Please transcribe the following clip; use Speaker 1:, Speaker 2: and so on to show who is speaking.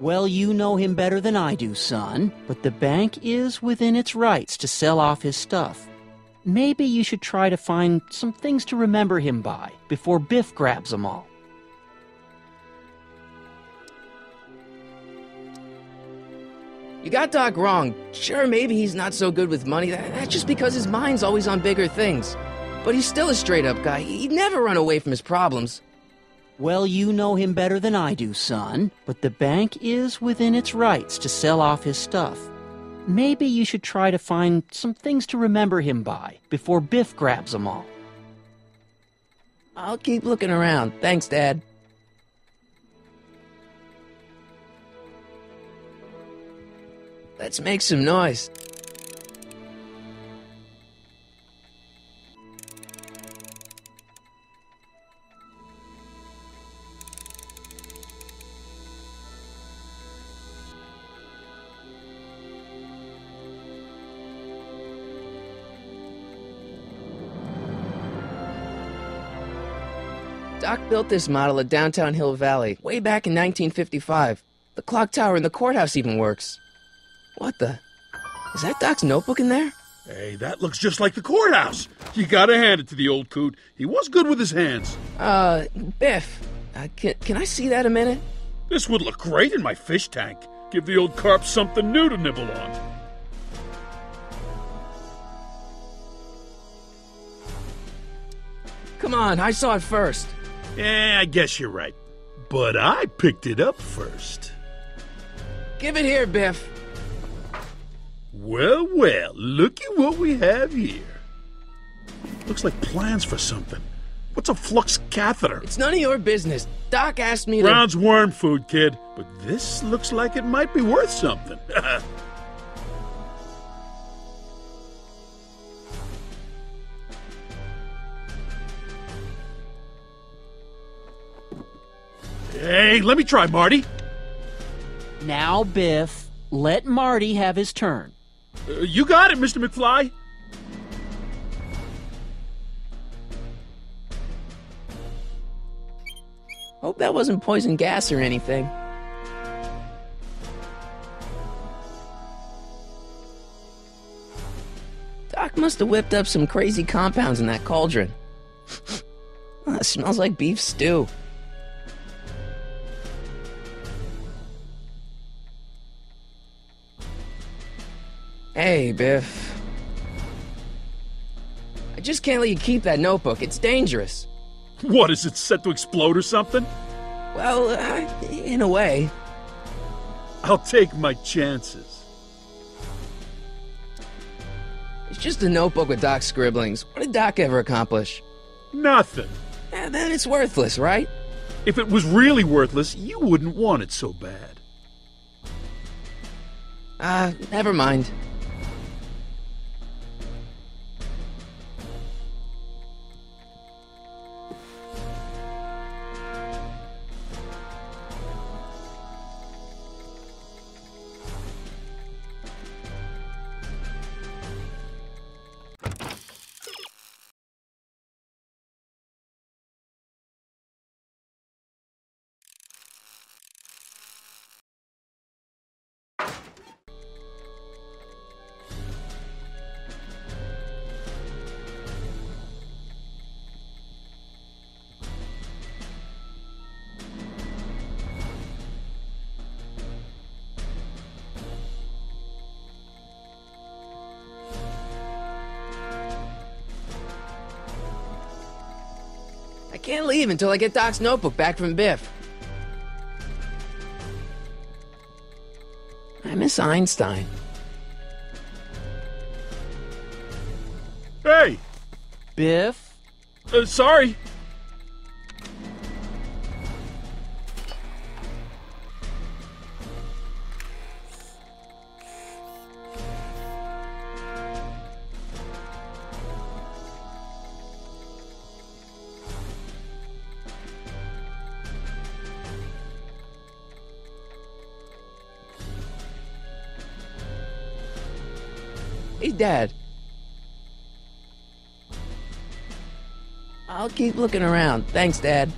Speaker 1: Well, you know him better than I do, son, but the bank is within its rights to sell off his stuff. Maybe you should try to find some things to remember him by before Biff grabs them all.
Speaker 2: You got Doc wrong. Sure, maybe he's not so good with money. That's just because his mind's always on bigger things. But he's still a straight up guy. He'd never run away from his problems.
Speaker 1: Well, you know him better than I do, son, but the bank is within its rights to sell off his stuff. Maybe you should try to find some things to remember him by before Biff grabs them all.
Speaker 2: I'll keep looking around. Thanks, Dad. Let's make some noise. Doc built this model at downtown Hill Valley way back in 1955. The clock tower in the courthouse even works. What the? Is that Doc's notebook in there?
Speaker 3: Hey, that looks just like the courthouse. You gotta hand it to the old coot. He was good with his hands.
Speaker 2: Uh, Biff, uh, can, can I see that a minute?
Speaker 3: This would look great in my fish tank. Give the old carp something new to nibble on.
Speaker 2: Come on, I saw it first.
Speaker 3: Yeah, I guess you're right. But I picked it up first.
Speaker 2: Give it here, Biff.
Speaker 3: Well, well, looky what we have here. Looks like plans for something. What's a flux capacitor?
Speaker 2: It's none of your business. Doc asked me to.
Speaker 3: Brown's worm food, kid. But this looks like it might be worth something. hey, let me try, Marty.
Speaker 1: Now, Biff, let Marty have his turn.
Speaker 3: Uh, you got it, Mr. McFly.
Speaker 2: Hope that wasn't poison gas or anything. Doc must have whipped up some crazy compounds in that cauldron. it smells like beef stew. Hey, Biff. I just can't let you keep that notebook. It's dangerous.
Speaker 3: What, is it set to explode or something?
Speaker 2: Well, uh, in a way.
Speaker 3: I'll take my chances.
Speaker 2: It's just a notebook with Doc's scribblings. What did Doc ever accomplish?
Speaker 3: Nothing.
Speaker 2: Eh, then it's worthless, right?
Speaker 3: If it was really worthless, you wouldn't want it so bad.
Speaker 2: Ah, uh, never mind. Can't leave until I get Doc's notebook back from Biff. I miss Einstein.
Speaker 3: Hey!
Speaker 1: Biff?
Speaker 3: Uh, sorry.
Speaker 2: Hey, dead. I'll keep looking around. Thanks, Dad.